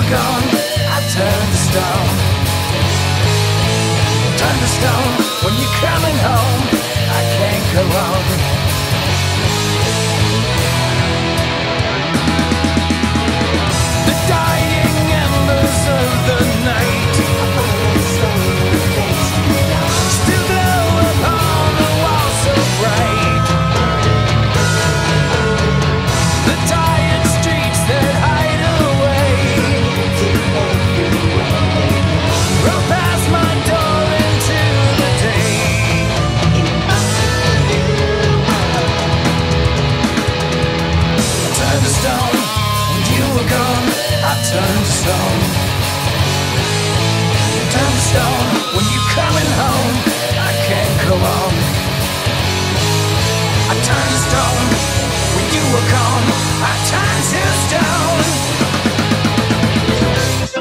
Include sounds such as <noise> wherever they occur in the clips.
were gone, I turned to stone. Turned to stone when you're coming home. I can't go on. Stone when you were gone. I turned to stone. Turned to stone when you coming home. I can't go on. I turned to stone when you were gone. I turned to stone.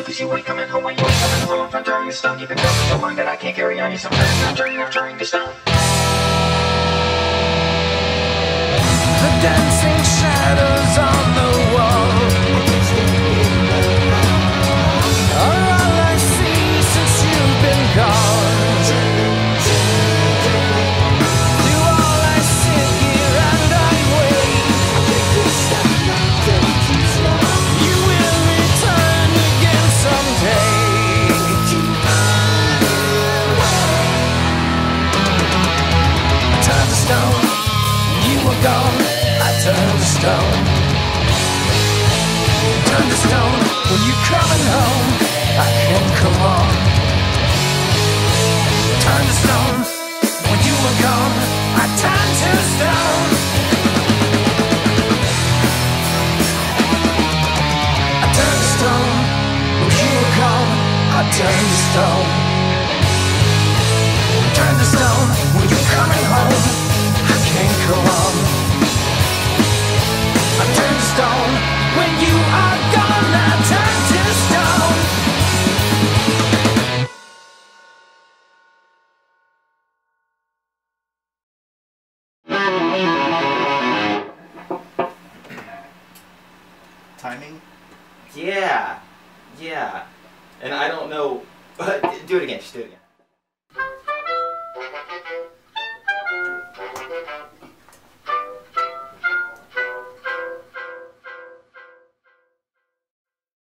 Cause you ain't coming home when you ain't coming home I'm turning to stone Even though you mind that I can't carry on you sometimes I'm turning, I'm turning to stone The dancing gone. I turn to stone. Turned to stone when you're coming home. I can't come on. Turned to stone when you were gone. I turned to stone. I turned to stone when you were gone. I turned to stone. Timing? Yeah, yeah. And I don't know. <laughs> Do it again. Just do it again.